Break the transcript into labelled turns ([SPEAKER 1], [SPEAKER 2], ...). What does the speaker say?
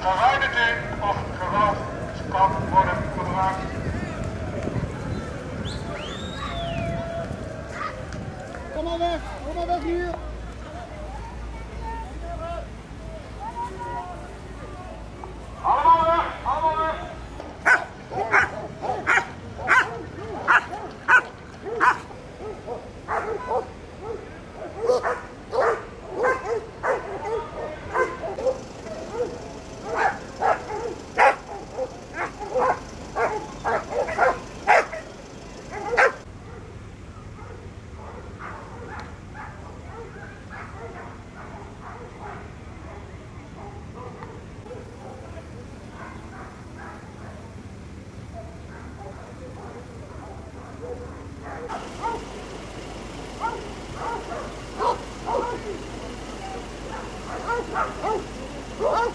[SPEAKER 1] Verwijderde of geweld kan worden gebruikt. Kom maar weg, kom maar weg hier.
[SPEAKER 2] Oh! Oh!